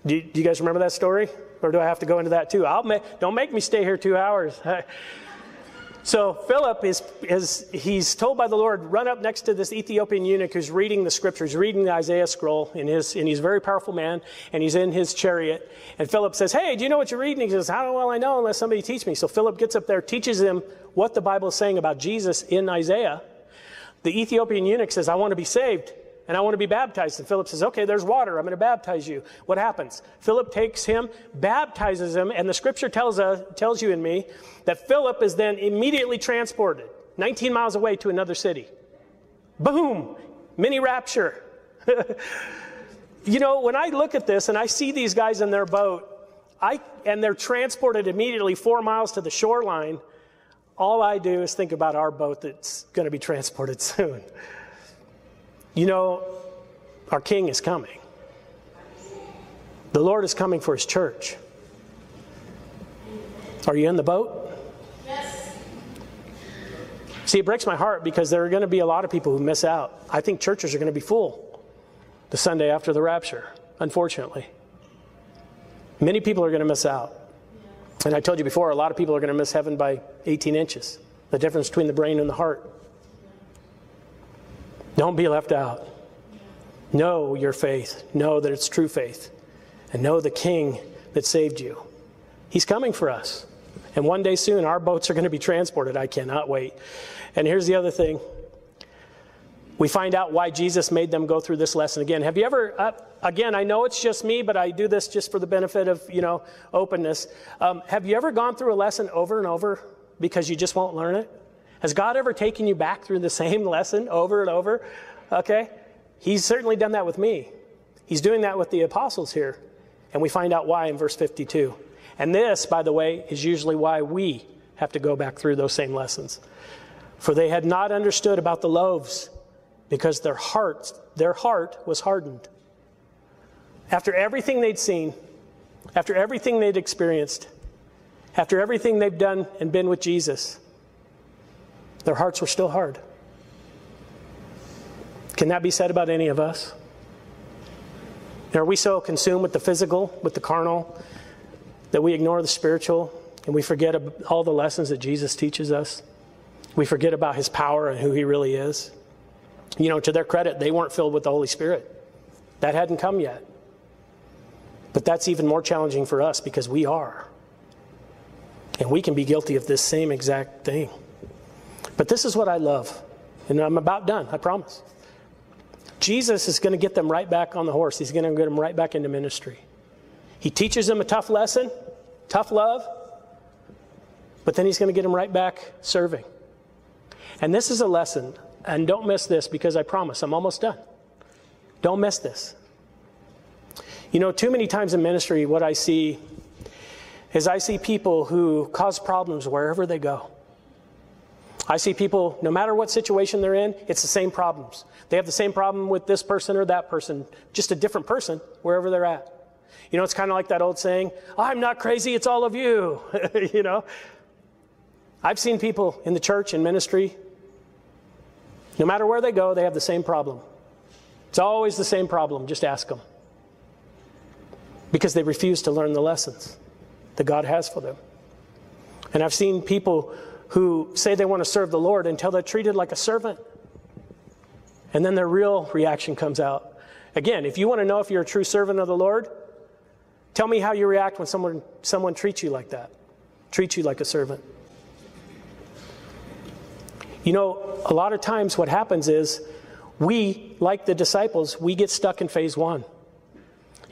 Do you, do you guys remember that story? Or do I have to go into that too? I'll don't make me stay here two hours. so Philip is, is he's told by the Lord, run up next to this Ethiopian eunuch who's reading the scriptures, reading the Isaiah scroll, his, and he's a very powerful man, and he's in his chariot. And Philip says, Hey, do you know what you're reading? He says, How well I know unless somebody teach me? So Philip gets up there, teaches him what the Bible is saying about Jesus in Isaiah. The Ethiopian eunuch says, I want to be saved and I want to be baptized. And Philip says, Okay, there's water. I'm going to baptize you. What happens? Philip takes him, baptizes him, and the scripture tells, us, tells you and me that Philip is then immediately transported 19 miles away to another city. Boom! Mini rapture. you know, when I look at this and I see these guys in their boat, I, and they're transported immediately four miles to the shoreline, all I do is think about our boat that's going to be transported soon. You know, our King is coming. The Lord is coming for His church. Are you in the boat? Yes. See, it breaks my heart because there are going to be a lot of people who miss out. I think churches are going to be full the Sunday after the rapture, unfortunately. Many people are going to miss out. And I told you before, a lot of people are going to miss heaven by 18 inches, the difference between the brain and the heart. Don't be left out. Know your faith. Know that it's true faith. And know the King that saved you. He's coming for us. And one day soon, our boats are going to be transported. I cannot wait. And here's the other thing we find out why Jesus made them go through this lesson again. Have you ever, uh, again, I know it's just me, but I do this just for the benefit of, you know, openness. Um, have you ever gone through a lesson over and over because you just won't learn it? Has God ever taken you back through the same lesson over and over? Okay? He's certainly done that with me. He's doing that with the apostles here. And we find out why in verse 52. And this, by the way, is usually why we have to go back through those same lessons. For they had not understood about the loaves because their heart, their heart was hardened. After everything they'd seen, after everything they'd experienced, after everything they've done and been with Jesus, their hearts were still hard. Can that be said about any of us? Are we so consumed with the physical, with the carnal, that we ignore the spiritual and we forget all the lessons that Jesus teaches us? We forget about his power and who he really is. You know, to their credit, they weren't filled with the Holy Spirit. That hadn't come yet. But that's even more challenging for us because we are. And we can be guilty of this same exact thing. But this is what I love. And I'm about done, I promise. Jesus is going to get them right back on the horse. He's going to get them right back into ministry. He teaches them a tough lesson, tough love, but then he's going to get them right back serving. And this is a lesson, and don't miss this because I promise I'm almost done. Don't miss this. You know, too many times in ministry, what I see is I see people who cause problems wherever they go. I see people, no matter what situation they're in, it's the same problems. They have the same problem with this person or that person, just a different person wherever they're at. You know, it's kind of like that old saying, I'm not crazy, it's all of you. you know? I've seen people in the church and ministry, no matter where they go, they have the same problem. It's always the same problem, just ask them. Because they refuse to learn the lessons that God has for them. And I've seen people who say they want to serve the Lord until they're treated like a servant. And then their real reaction comes out. Again, if you want to know if you're a true servant of the Lord, tell me how you react when someone, someone treats you like that, treats you like a servant. You know, a lot of times what happens is we, like the disciples, we get stuck in phase one.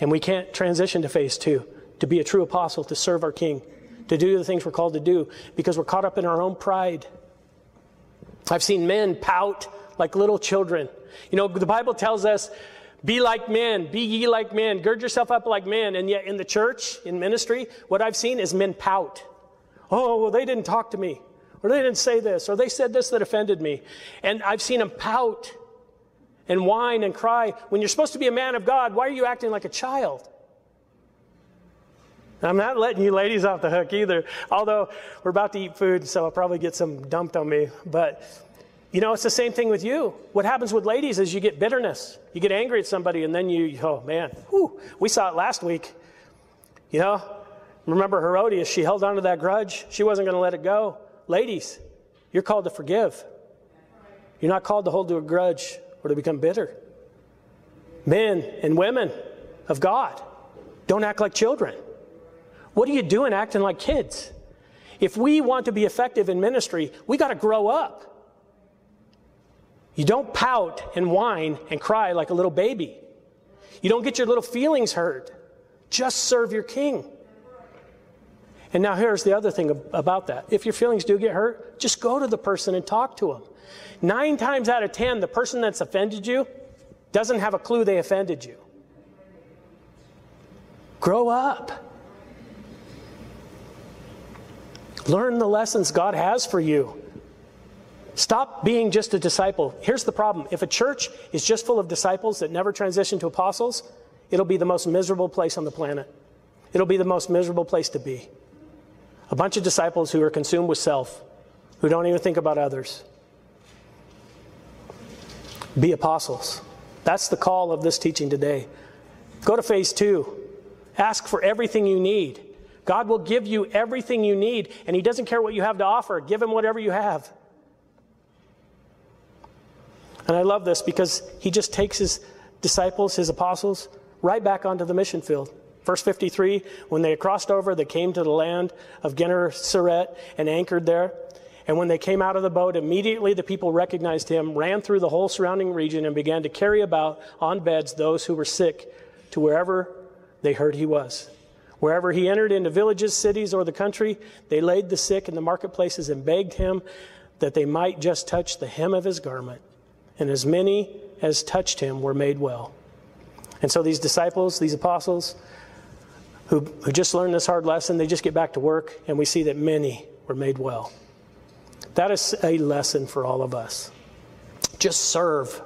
And we can't transition to phase two to be a true apostle, to serve our King to do the things we're called to do because we're caught up in our own pride. I've seen men pout like little children. You know, the Bible tells us, be like men, be ye like men, gird yourself up like men. And yet in the church, in ministry, what I've seen is men pout. Oh, well, they didn't talk to me, or they didn't say this, or they said this that offended me. And I've seen them pout and whine and cry. When you're supposed to be a man of God, why are you acting like a child? I'm not letting you ladies off the hook either, although we're about to eat food, so I'll probably get some dumped on me. But You know, it's the same thing with you. What happens with ladies is you get bitterness. You get angry at somebody, and then you, oh man, whew, we saw it last week. You know, remember Herodias, she held on to that grudge. She wasn't going to let it go. Ladies, you're called to forgive. You're not called to hold to a grudge or to become bitter. Men and women of God, don't act like children. What are you doing acting like kids? If we want to be effective in ministry, we got to grow up. You don't pout and whine and cry like a little baby. You don't get your little feelings hurt. Just serve your king. And now here's the other thing about that. If your feelings do get hurt, just go to the person and talk to them. Nine times out of ten, the person that's offended you doesn't have a clue they offended you. Grow up. Learn the lessons God has for you. Stop being just a disciple. Here's the problem if a church is just full of disciples that never transition to apostles, it'll be the most miserable place on the planet. It'll be the most miserable place to be. A bunch of disciples who are consumed with self, who don't even think about others. Be apostles. That's the call of this teaching today. Go to phase two. Ask for everything you need. God will give you everything you need, and He doesn't care what you have to offer. Give Him whatever you have. And I love this because He just takes His disciples, His apostles, right back onto the mission field. Verse 53 when they crossed over, they came to the land of Gennesaret and anchored there. And when they came out of the boat, immediately the people recognized him, ran through the whole surrounding region, and began to carry about on beds those who were sick to wherever they heard he was. Wherever he entered into villages, cities, or the country, they laid the sick in the marketplaces and begged him that they might just touch the hem of his garment. And as many as touched him were made well. And so these disciples, these apostles, who, who just learned this hard lesson, they just get back to work, and we see that many were made well. That is a lesson for all of us. Just serve.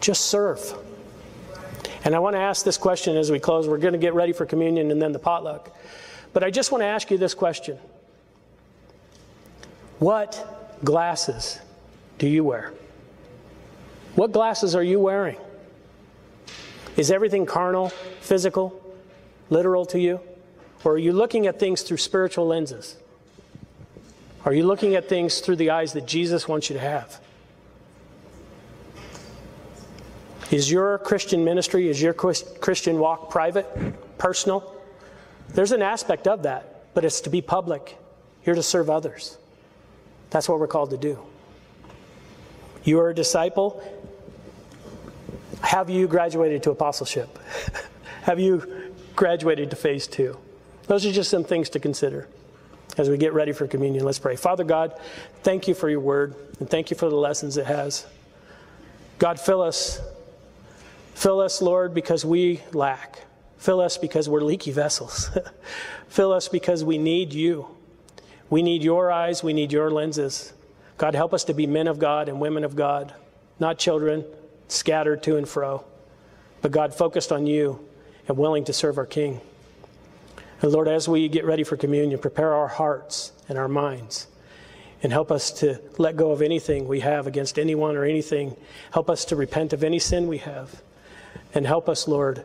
Just serve. And I want to ask this question as we close. We're going to get ready for communion and then the potluck. But I just want to ask you this question What glasses do you wear? What glasses are you wearing? Is everything carnal, physical, literal to you? Or are you looking at things through spiritual lenses? Are you looking at things through the eyes that Jesus wants you to have? Is your Christian ministry, is your Christian walk private, personal? There's an aspect of that, but it's to be public. You're to serve others. That's what we're called to do. You are a disciple. Have you graduated to apostleship? Have you graduated to phase two? Those are just some things to consider as we get ready for communion. Let's pray. Father God, thank you for your word and thank you for the lessons it has. God, fill us Fill us, Lord, because we lack. Fill us because we're leaky vessels. Fill us because we need you. We need your eyes, we need your lenses. God, help us to be men of God and women of God, not children scattered to and fro, but God, focused on you and willing to serve our King. And Lord, as we get ready for communion, prepare our hearts and our minds and help us to let go of anything we have against anyone or anything. Help us to repent of any sin we have. And help us, Lord,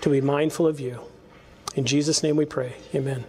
to be mindful of you. In Jesus' name we pray. Amen.